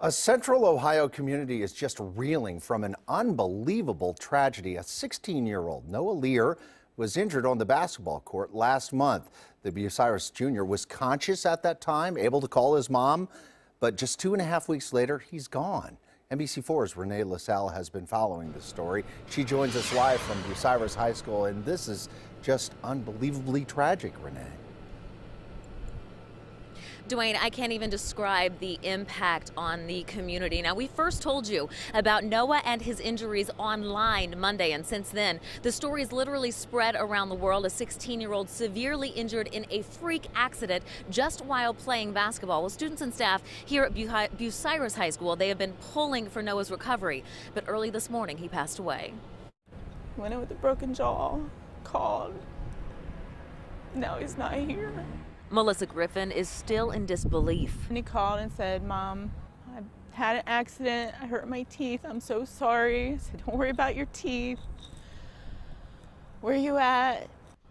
A central Ohio community is just reeling from an unbelievable tragedy. A 16 year old, Noah Lear, was injured on the basketball court last month. The Bucyrus Jr. was conscious at that time, able to call his mom, but just two and a half weeks later, he's gone. NBC4's Renee LaSalle has been following this story. She joins us live from Bucyrus High School, and this is just unbelievably tragic, Renee. Dwayne, I can't even describe the impact on the community. Now, we first told you about Noah and his injuries online Monday, and since then, the story has literally spread around the world. A 16 year old severely injured in a freak accident just while playing basketball. Well, students and staff here at Bucyrus High School, they have been pulling for Noah's recovery, but early this morning, he passed away. Went in with a broken jaw, called. Now he's not here. Melissa Griffin is still in disbelief. And he called and said, Mom, I had an accident. I hurt my teeth. I'm so sorry. I said, Don't worry about your teeth. Where are you at?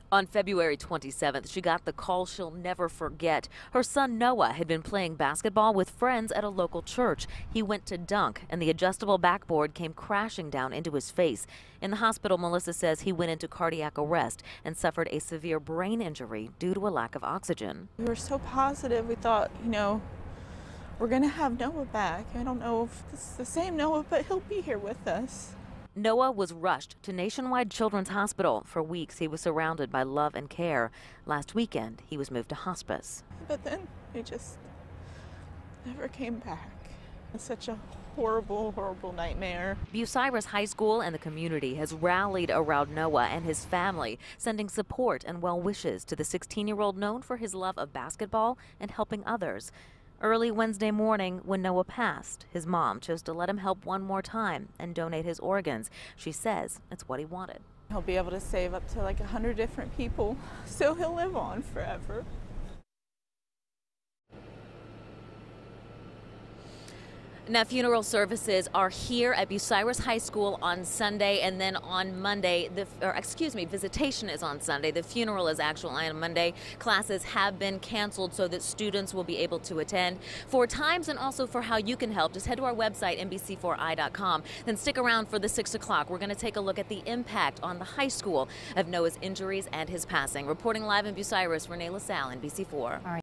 On February 27th, she got the call she'll never forget. Her son Noah had been playing basketball with friends at a local church. He went to dunk, and the adjustable backboard came crashing down into his face. In the hospital, Melissa says he went into cardiac arrest and suffered a severe brain injury due to a lack of oxygen. We were so positive. We thought, you know, we're going to have Noah back. I don't know if it's the same Noah, but he'll be here with us. Noah was rushed to Nationwide Children's Hospital. For weeks, he was surrounded by love and care. Last weekend, he was moved to hospice. But then he just never came back. It's such a horrible, horrible nightmare. Bucyrus High School and the community has rallied around Noah and his family, sending support and well wishes to the 16 year old known for his love of basketball and helping others. Early Wednesday morning, when Noah passed, his mom chose to let him help one more time and donate his organs. She says it's what he wanted. He'll be able to save up to like a 100 different people, so he'll live on forever. Now, funeral services are here at Bucyrus High School on Sunday, and then on Monday, the, or excuse me, visitation is on Sunday. The funeral is actually on Monday. Classes have been canceled so that students will be able to attend. For times and also for how you can help, just head to our website, NBC4i.com. Then stick around for the 6 o'clock. We're going to take a look at the impact on the high school of Noah's injuries and his passing. Reporting live in Bucyrus, Renee LaSalle, NBC4.